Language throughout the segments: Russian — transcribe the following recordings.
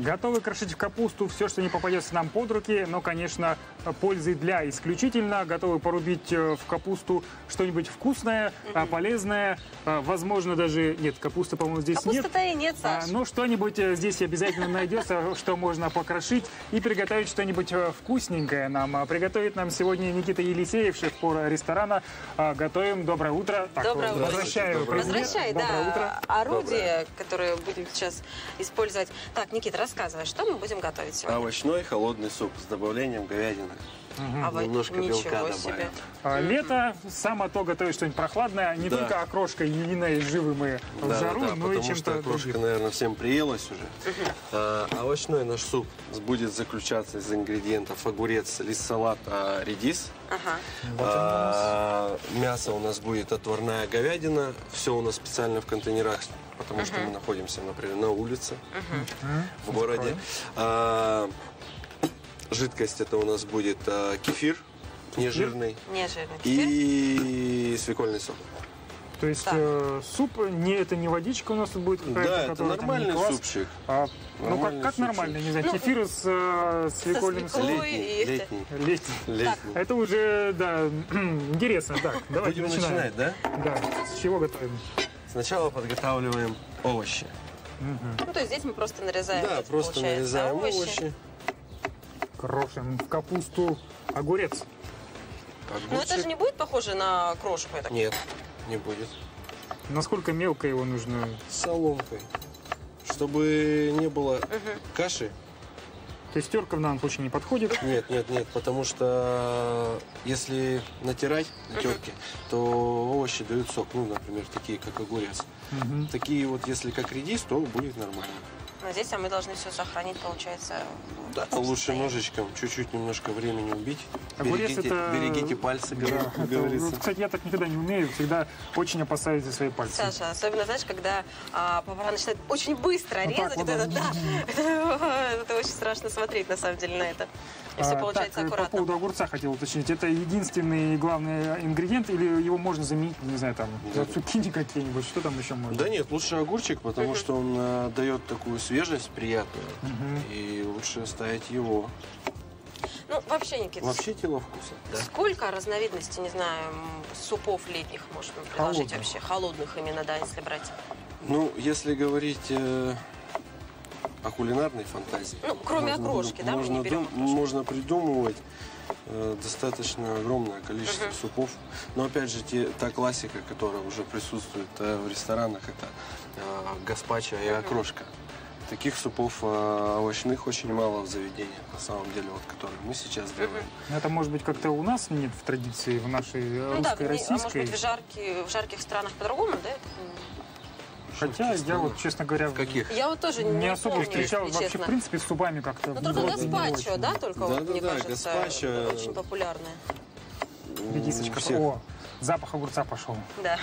Готовы крошить в капусту все, что не попадется нам под руки, но, конечно, пользы для исключительно. Готовы порубить э, в капусту что-нибудь вкусное, а, полезное. А, Возможно, даже... Нет, капусты, по-моему, здесь нет. Капусты-то и нет, А, Саш. Но что-нибудь э, здесь обязательно найдется, что можно покрошить и приготовить что-нибудь э, вкусненькое нам. А, Приготовит нам сегодня Никита Елисеев, шеф-повар ресторана. А, Готовим. Доброе утро. Так, Доброе утро. Возвращаю Доброе. Возвращай, Доброе да, утро. орудие, которое будем сейчас использовать. Так, Никита, рассказывай, что мы будем готовить сегодня? Овощной холодный суп с добавлением говядины. А вы- Немножко белка себе. добавим. А, Лето, само то готовить что-нибудь прохладное. Не Да. только окрошкой и живы мы в Да, жару, да, но и потому что чем-то окрошка, другим. наверное, всем приелась уже. А, овощной наш суп будет заключаться из ингредиентов огурец, лист салата, редис. Ага. А, мясо у нас будет отварная говядина. Все у нас специально в контейнерах, потому что мы находимся, например, на улице в городе. А, жидкость это у нас будет а, кефир нежирный Не жирный кефир. и свекольный сок. То есть Так. э, суп, не, это не водичка у нас тут будет какая-то, Да, это нормальный не квас, супчик. а, ну, как, Нормальный как супчик. нормально, не знаю, Ну, кефир с э, свекольным свеклой. Ой, Летний, и- летний, Летний. летний. Это уже, да, интересно. Так, давайте Будем начинаем. начинать, да? Да, с чего готовим? Сначала подготавливаем овощи. Ну, то есть здесь мы просто нарезаем, Да, просто получается, нарезаем овощи. овощи. Крошим в капусту огурец. Ну, это же не будет похоже на крошку, я так Нет, не будет. Насколько мелко его нужно? С соломкой. Чтобы не было каши. То есть терка в данном случае не подходит. Нет, нет, нет, потому что если натирать на терке, то овощи дают сок. Ну, например, такие, как огурец. Мгм. Такие вот, если как редис, то будет нормально. Но здесь а мы должны все сохранить, получается. Да, лучше состоянии. ножичком, чуть-чуть немножко времени убить. Огурец берегите, это- берегите пальцы, Да, как это- говорится. вот, кстати, я так никогда не умею, всегда очень опасаюсь за свои пальцы. Саша, особенно, знаешь, когда а, повара начинают очень быстро Вот резать, вот, вот это, да. да, это очень страшно смотреть, на самом деле, на это. Все А, получается так, э, аккуратно. По поводу огурца хотел уточнить. Это единственный главный ингредиент или его можно заменить, не знаю, там, за цукини какие-нибудь? Что там еще можно? Да нет, лучше огурчик, потому что он э, дает такую свежесть приятную. И лучше ставить его. Ну, вообще, Никита, Вообще тело вкуса. Да. сколько разновидностей, не знаю, супов летних можно предложить Холодных. вообще? Холодных именно, да, если брать. Ну, если говорить э, о кулинарной фантазии. Ну, кроме окрошки, да, мы можно, не берем дум- можно придумывать э, достаточно огромное количество Мгм. супов. Но опять же, те, та классика, которая уже присутствует э, в ресторанах, это э, гаспачо и окрошка. Таких супов э, овощных очень мало в заведениях, на самом деле, вот, которые мы сейчас делаем. Это, может быть, как-то у нас нет в традиции, в нашей Ну да, русской, не- а может российской. быть, в, жаркие, в жарких странах по-другому, да? Хотя я вот, честно говоря, В каких? Я вот тоже не, не, особо помню, встречал вообще, честно. в принципе, с супами как-то. Ну, только гаспачо, очень. да, только вот, Да-да-да, мне кажется, гаспачо. очень популярное. Редисочка. всех. О, запах огурца пошел. Да.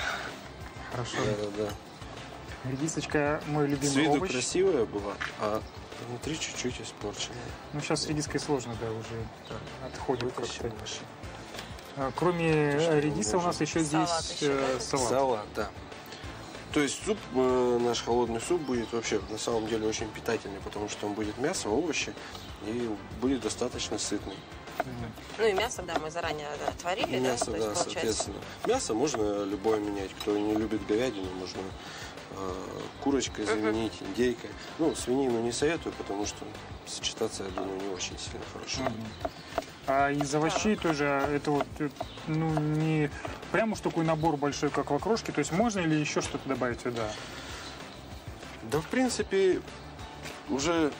Хорошо. Да-да-да. Редисочка мой любимый С виду овощ. красивая была, а внутри чуть-чуть испорченная. Ну, сейчас с редиской сложно, да, уже отходит Вытащим как-то. А, Кроме редиса у нас еще Салат здесь еще, э, да? салат. Салат, да. То есть суп, э, наш холодный суп будет вообще на самом деле очень питательный, потому что он будет мясо, овощи и будет достаточно сытный. Ну и мясо, да, мы заранее да, отварили, Мясо, да, да, есть получается. соответственно. Мясо можно любое менять. Кто не любит говядину, можно э, курочкой заменить, индейкой. Ну, свинину не советую, потому что сочетаться, я думаю, не очень сильно хорошо. А из овощей тоже это вот, э, ну, не прям уж такой набор большой, как в окрошке. То есть можно или еще что-то добавить сюда? Да, в принципе, уже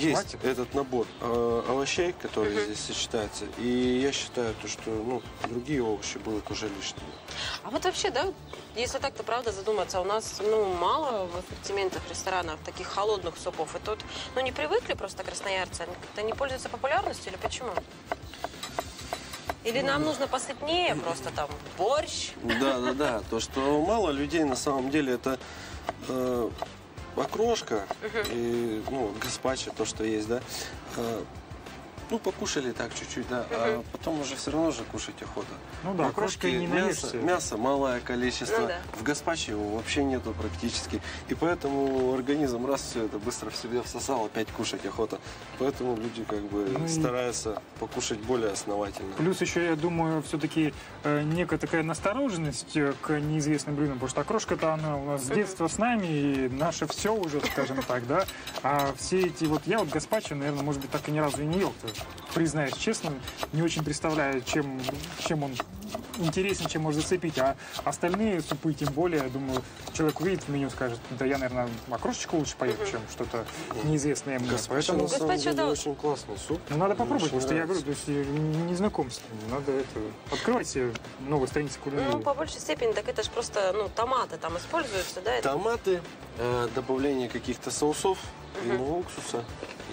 есть Хватит? этот набор э, овощей, которые здесь сочетаются. И я считаю, то, что ну, другие овощи будут уже лишними. А вот вообще, да, если так-то правда задуматься, у нас ну, мало в ассортиментах ресторанов таких холодных супов. И тут, ну, не привыкли просто красноярцы, они как-то не пользуются популярностью или почему? Или нам нужно посытнее, просто там борщ? Да, да, да. То, что мало людей на самом деле это э, окрошка и ну, гаспачо, то, что есть, да. Э, Ну, покушали так чуть-чуть, да. А потом уже все равно же кушать охота. Ну да, Макрошки, крошкой не мясо, мясо малое количество. Ну да. В гаспачо его вообще нету практически. И поэтому организм раз все это быстро в себе всосал, опять кушать охота. Поэтому люди как бы Ну стараются покушать более основательно. Плюс еще, я думаю, все-таки некая такая настороженность э, к неизвестным блюдам, потому что окрошка-то она у нас с детства с нами, и наше все уже, скажем так, да. А все эти вот, я вот гаспачо, наверное, может быть, так и ни разу и не ел. Признаюсь честно, не очень представляю, чем, чем он интересен, чем может зацепить. А остальные супы, тем более, я думаю, человек увидит в меню, скажет, да я, наверное, окрошечку лучше поем, чем что-то неизвестное мне. Самом Гаспачо, деле да. очень классный суп. ну, надо попробовать, потому что я говорю, то есть я не знаком с ним. Надо это, открывать себе новые страницы кулинарии. Ну, по большей степени, так это же просто, ну, томаты там используются, да? Это... Томаты, э, добавление каких-то соусов, винного уксуса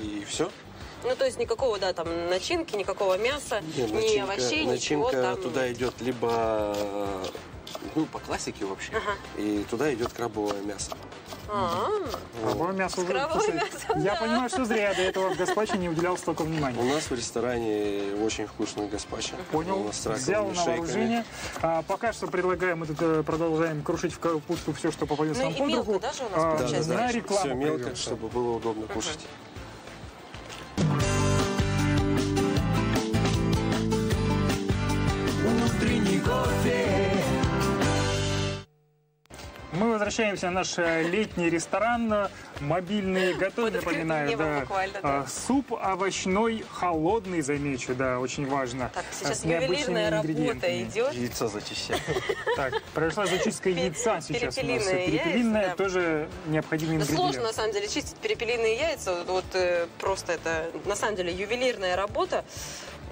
и все. Ну, то есть никакого, да, там, начинки, никакого мяса, ни овощей, ничего начинка там. туда идет либо ну, по классике вообще. Ага. И туда идет крабовое мясо. А, Крабовое мясо уже. крабовое мясо, Я да. понимаю, что зря я до этого в гаспачо не уделял столько У внимания. нас в ресторане очень вкусный гаспачо. У Понял, взял на вооружение. А, пока что предлагаем, это, э, продолжаем крушить в капусту все, что попадется Ну нам под мелко руку. даже у нас А, получается, на да? рекламу Все мелко, придется. чтобы было удобно кушать. Возвращаемся в наш э, летний ресторан, мобильный, открытым напоминаю, да. буквально, да. А, Суп овощной, холодный, замечу, да, очень важно. Так, а, сейчас ювелирная работа идет. Яйцо зачищать. Так, произошла зачистка яйца сейчас у нас. перепелиные яйца, Перепелиное тоже необходимый Да ингредиент. сложно, на самом деле, чистить перепелиные яйца. Вот, вот, э, просто это, на самом деле, ювелирная работа.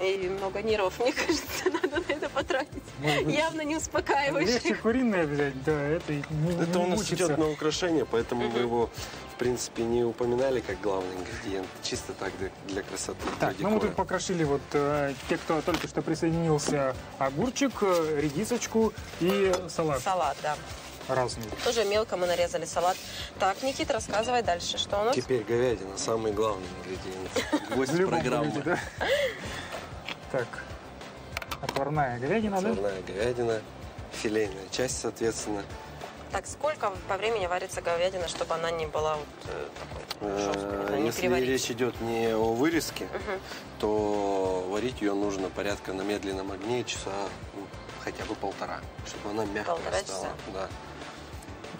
И много нервов, мне кажется, надо на это потратить. Может быть, Явно не успокаиваешь Легче куриное взять, да, это и не, Это не у нас идет на украшение, поэтому мы его, в принципе, не упоминали как главный ингредиент. Чисто так для, для красоты. для Так, ну мы тут покрошили вот э, те, кто только что присоединился, огурчик, э, редисочку и салат Салат, да. разный. Тоже мелко мы нарезали салат. Так, Никит, рассказывай дальше, что у нас? Теперь говядина, самый главный ингредиент. Любом программы. да? Так, отварная говядина, да? Отварная говядина, филейная часть, соответственно. Так, сколько по времени варится говядина, чтобы она не была вот э, такой жесткой, да, не Если переварить? речь идет не о вырезке, то варить ее нужно порядка на медленном огне часа ну, хотя бы полтора, чтобы она мягкая Полтора стала. часа. Да.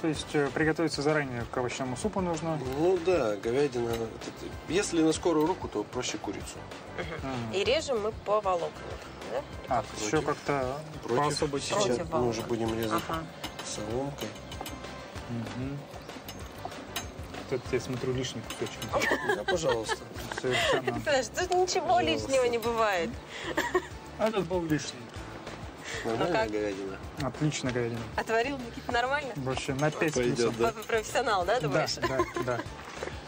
То есть э, приготовиться заранее к овощному супу нужно. Ну да, говядина. Если на скорую руку, то проще курицу. И режем мы по волокнам, да? А, Против. еще как-то Против. по-особо Сейчас сейчас. Против мы уже будем резать Ага. соломкой. Мгм. Тут я смотрю лишний кусочек. Да, пожалуйста. Совершенно. Саш, тут ничего Пожалуйста. лишнего не бывает. А этот был лишний. Нормальная как? говядина. Отлично говядина. Отварил Никита нормально? Вообще на 5 Пойдет, да. Профессионал, да, Да, думаешь? да, да.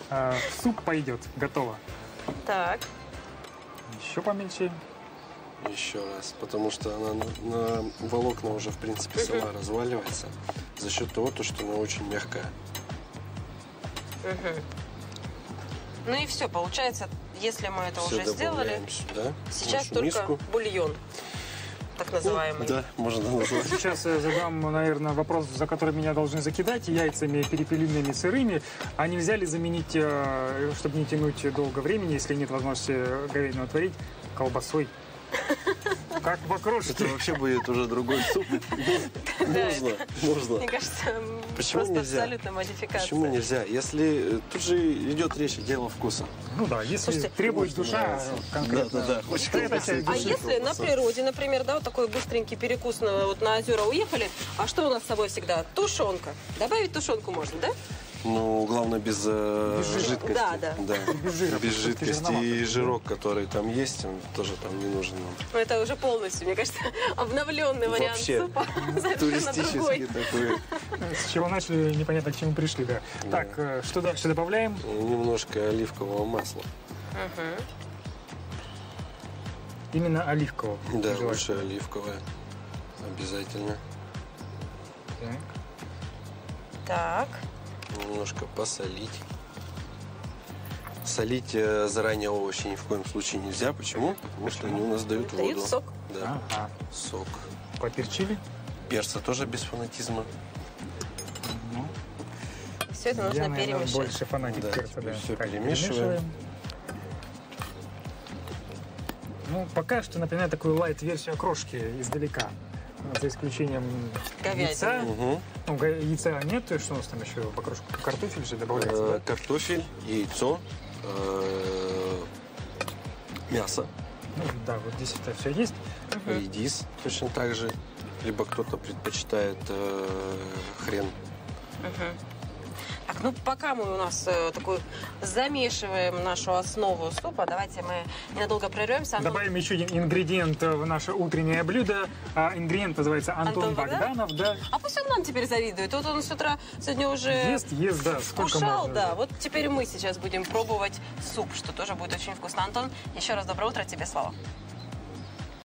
А, суп пойдет, готово. Так. Еще помельче. Еще раз, потому что она на, на волокна уже, в принципе, сама разваливается за счет того, то, что она очень мягкая. Мгм. Ну и все, получается, если мы это Все уже сделали, сюда. сейчас только миску. бульон, так называемый. Да, можно назвать. Сейчас я задам, наверное, вопрос, за который меня должны закидать яйцами перепелиными сырыми. А нельзя ли заменить, э, чтобы не тянуть долго времени, если нет возможности говядину отварить, колбасой? Как в окрошке. Это вообще будет уже другой суп. Можно, можно. Мне кажется, Почему просто нельзя? абсолютно модификация. Почему нельзя? Если э, тут же идет речь о дело вкуса. Ну да, если Слушайте, требует душа нравится. конкретно. Да, да, да. Часть А Души если на природе, например, да, вот такой быстренький перекус на, вот на озера уехали, а что у нас с собой всегда? Тушенка. Добавить тушенку можно, да? Ну, главное, без, э, Без жидкости. Да, да. без жира, Без жидкости. И жирок, который там есть, он тоже там не нужен нам. Это уже полностью, мне кажется, обновленный вариант Вообще. супа. Туристический такой. С чего начали, непонятно к чему пришли, да. Да. Так, э, что дальше добавляем? Немножко оливкового масла. Мгм. Именно оливкового. Да, желательно. лучше оливковое. Обязательно. Так. Так. Немножко посолить. солить э, заранее овощи ни в коем случае нельзя. Почему? Потому что они у нас дают воду. Дают сок. Да, Ага. сок. Поперчили. Перца тоже без фанатизма. Все это нужно Я, наверное, перемешать. больше фанатик Да, перца, да. всё Так, перемешиваем. Ну, пока что напоминает такую лайт-версию крошки издалека. За исключением Говядины. яйца. Мгм. Ну, яйца нет, то есть что у нас там еще по крошку? Картофель же добавляется, Э, да? Картофель, яйцо, э, мясо, Ну, да, вот здесь это все есть. редис точно так же. Либо кто-то предпочитает э, хрен. Так, ну пока мы у нас э, такую замешиваем нашу основу супа, давайте мы ненадолго прервемся. Антон, Добавим еще один ингредиент в наше утреннее блюдо. А, ингредиент называется Антон, Антон Богданов? Богданов, да. А пусть он нам теперь завидует. Вот он с утра сегодня уже Ест, ест, да. Сколько кушал, можно да. уже? Вот теперь мы сейчас будем пробовать суп, что тоже будет очень вкусно. Антон, еще раз доброе утро, тебе слава.